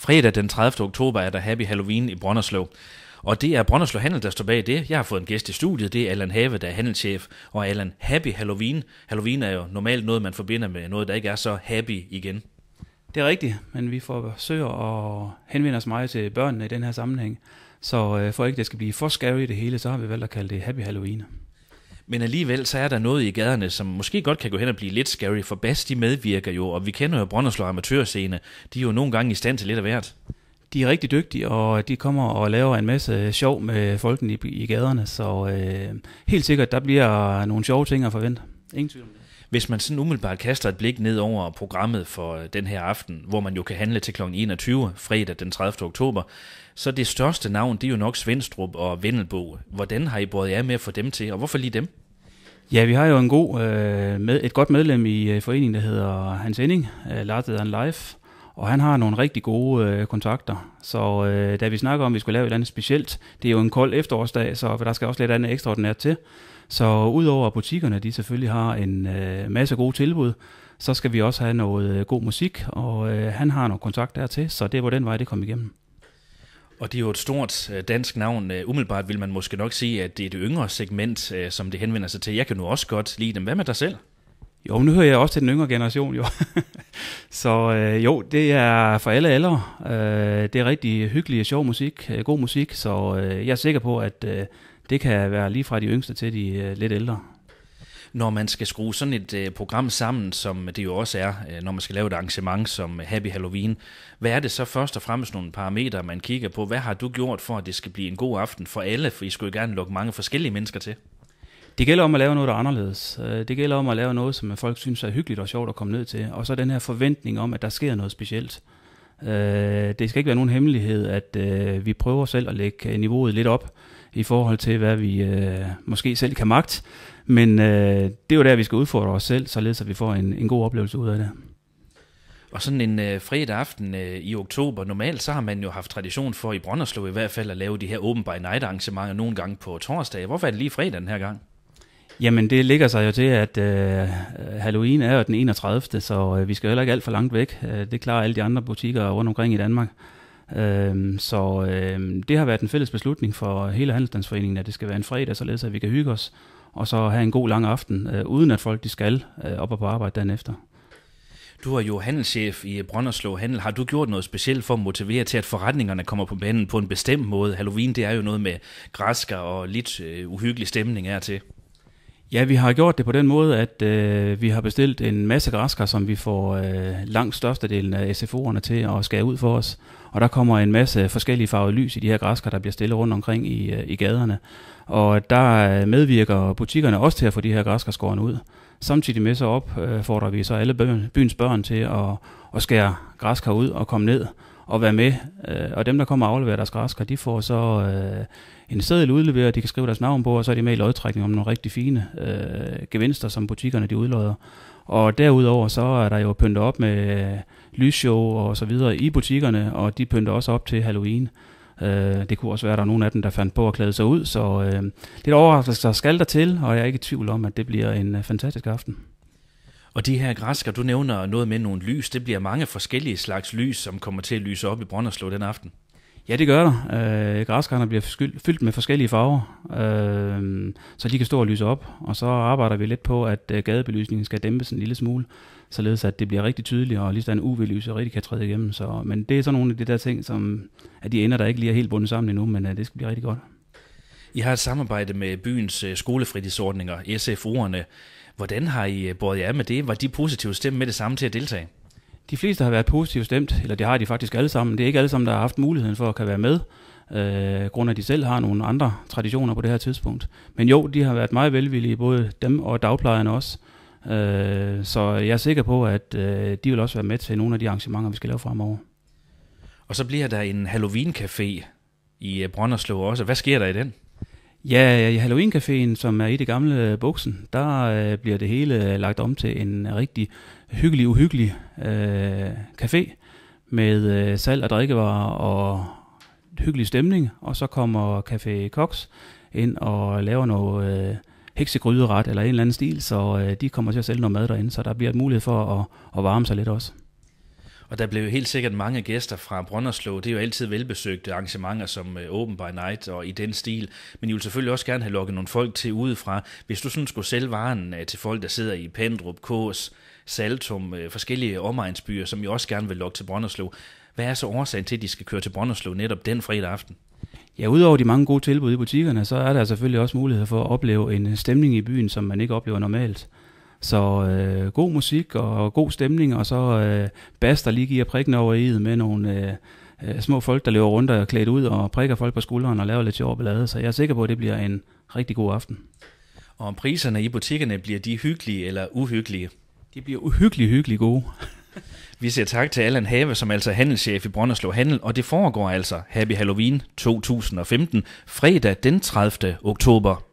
Fredag den 30. oktober er der Happy Halloween i Brønderslev. Og det er Brønderslev Handel, der står bag det. Jeg har fået en gæst i studiet, det er Allan Have, der er handelschef. Og Allan, Happy Halloween. Halloween er jo normalt noget, man forbinder med noget, der ikke er så happy igen. Det er rigtigt, men vi forsøger at henvende os meget til børnene i den her sammenhæng. Så øh, for ikke det skal blive for scary det hele, så har vi valgt at kalde det Happy Halloween. Men alligevel så er der noget i gaderne, som måske godt kan gå hen og blive lidt scary, for Bas de medvirker jo, og vi kender jo Brønderslev Amatørscene, de er jo nogle gange i stand til lidt af hvert. De er rigtig dygtige, og de kommer og laver en masse sjov med folken i, i gaderne, så øh, helt sikkert, der bliver nogle sjove ting at forvente. Ingen tvivl om det. Hvis man sådan umiddelbart kaster et blik ned over programmet for den her aften, hvor man jo kan handle til kl. 21, fredag den 30. oktober, så det største navn, det er jo nok Svendstrup og Vendelbo. Hvordan har I båret jer med for dem til, og hvorfor lige dem? Ja, vi har jo en god, øh, med, et godt medlem i øh, foreningen, der hedder Hans Ending, øh, Larted and Life, og han har nogle rigtig gode øh, kontakter. Så øh, da vi snakker om, at vi skulle lave et eller andet specielt, det er jo en kold efterårsdag, så der skal også lidt andet ekstraordinært til. Så udover at butikkerne, de selvfølgelig har en øh, masse gode tilbud, så skal vi også have noget øh, god musik, og øh, han har nogle kontakter dertil, så det var den vej, det kom igennem. Og det er jo et stort øh, dansk navn. Øh, umiddelbart vil man måske nok sige, at det er det yngre segment, øh, som det henvender sig til. Jeg kan nu også godt lide dem. Hvad med dig selv? Jo, nu hører jeg også til den yngre generation, jo. så øh, jo, det er for alle aldre. Øh, det er rigtig hyggelig og sjov musik, øh, god musik, så øh, jeg er sikker på, at øh, det kan være lige fra de yngste til de øh, lidt ældre når man skal skrue sådan et øh, program sammen, som det jo også er, øh, når man skal lave et arrangement som Happy Halloween, hvad er det så først og fremmest nogle parametre, man kigger på? Hvad har du gjort for, at det skal blive en god aften for alle? For I skulle jo gerne lukke mange forskellige mennesker til. Det gælder om at lave noget, der er anderledes. Øh, det gælder om at lave noget, som folk synes er hyggeligt og sjovt at komme ned til. Og så den her forventning om, at der sker noget specielt. Øh, det skal ikke være nogen hemmelighed, at øh, vi prøver selv at lægge niveauet lidt op i forhold til, hvad vi måske selv kan magt. Men øh, det er jo der, vi skal udfordre os selv, således at vi får en, en god oplevelse ud af det. Og sådan en øh, fredag aften øh, i oktober, normalt så har man jo haft tradition for i Brønderslev i hvert fald at lave de her open by night arrangementer nogle gange på torsdag. Hvorfor er det lige fredag den her gang? Jamen det ligger sig jo til, at øh, Halloween er jo den 31. Så øh, vi skal heller ikke alt for langt væk. Øh, det klarer alle de andre butikker rundt omkring i Danmark. Øh, så øh, det har været en fælles beslutning for hele Handelsdagsforeningen, at det skal være en fredag, således at vi kan hygge os og så have en god lang aften, øh, uden at folk de skal øh, op og på arbejde dagen efter. Du er jo handelschef i Brønderslev Handel. Har du gjort noget specielt for at motivere til, at forretningerne kommer på banen på en bestemt måde? Halloween, det er jo noget med græsker og lidt øh, uhyggelig stemning er til. Ja, vi har gjort det på den måde, at øh, vi har bestilt en masse græskar, som vi får øh, langt størstedelen af SFO'erne til at skære ud for os. Og der kommer en masse forskellige farvede lys i de her græskar, der bliver stillet rundt omkring i, øh, i gaderne. Og der øh, medvirker butikkerne også til at få de her græskar skåret ud. Samtidig med så opfordrer vi så alle byens børn til at, at skære græskar ud og komme ned at være med. Øh, og dem, der kommer og afleverer deres græsker, de får så øh, en seddel udleveret, de kan skrive deres navn på, og så er de med i lodtrækning om nogle rigtig fine øh, gevinster, som butikkerne de udlodder. Og derudover så er der jo pyntet op med lysshow og så videre i butikkerne, og de pynter også op til Halloween. Øh, det kunne også være, at der er nogen af dem, der fandt på at klæde sig ud, så øh, det er overraskelse, der skal der til, og jeg er ikke i tvivl om, at det bliver en øh, fantastisk aften. Og de her græsker, du nævner noget med nogle lys, det bliver mange forskellige slags lys, som kommer til at lyse op i Brønderslev den aften. Ja, det gør der. Øh, græskerne bliver fyldt med forskellige farver, øh, så de kan stå og lyse op. Og så arbejder vi lidt på, at øh, gadebelysningen skal dæmpes en lille smule, således at det bliver rigtig tydeligt, og lige sådan UV-lyset rigtig kan træde igennem. Så, men det er så nogle af de der ting, som er de ender, der ikke lige er helt bundet sammen endnu, men øh, det skal blive rigtig godt. I har et samarbejde med byens øh, skolefritidsordninger, SFO'erne. Hvordan har I øh, båret jer med det? Var de positivt stemt med det samme til at deltage? De fleste har været positivt stemt, eller det har de faktisk alle sammen. Det er ikke alle sammen, der har haft muligheden for at kan være med, øh, grund af at de selv har nogle andre traditioner på det her tidspunkt. Men jo, de har været meget velvillige, både dem og dagplejerne også. Øh, så jeg er sikker på, at øh, de vil også være med til nogle af de arrangementer, vi skal lave fremover. Og så bliver der en Halloween-café i Brønderslev også. Hvad sker der i den? Ja, i Halloween-caféen, som er i det gamle øh, buksen, der øh, bliver det hele øh, lagt om til en rigtig hyggelig, uhyggelig øh, café med øh, salg af drikkevarer og hyggelig stemning. Og så kommer Café Cox ind og laver noget øh, heksegryderet eller en eller anden stil, så øh, de kommer til at sælge noget mad derinde, så der bliver mulighed for at, at varme sig lidt også. Og der blev helt sikkert mange gæster fra Brønderslev. Det er jo altid velbesøgte arrangementer som øh, Open by Night og i den stil. Men I vil selvfølgelig også gerne have lukket nogle folk til udefra. Hvis du sådan skulle sælge varen øh, til folk, der sidder i Pendrup, Kås, Saltum, øh, forskellige omegnsbyer, som I også gerne vil lukke til Brønderslev. Hvad er så årsagen til, at de skal køre til Brønderslev netop den fredag aften? Ja, udover de mange gode tilbud i butikkerne, så er der selvfølgelig også mulighed for at opleve en stemning i byen, som man ikke oplever normalt. Så øh, god musik og god stemning, og så øh, bas, der lige giver prikken over i med nogle øh, øh, små folk, der løber rundt og klædt ud og prikker folk på skulderen og laver lidt sjov ballade. Så jeg er sikker på, at det bliver en rigtig god aften. Og om priserne i butikkerne, bliver de hyggelige eller uhyggelige? De bliver uhyggeligt hyggeligt gode. Vi siger tak til Allan Have, som altså er handelschef i Brønderslev Handel, og det foregår altså Happy Halloween 2015, fredag den 30. oktober.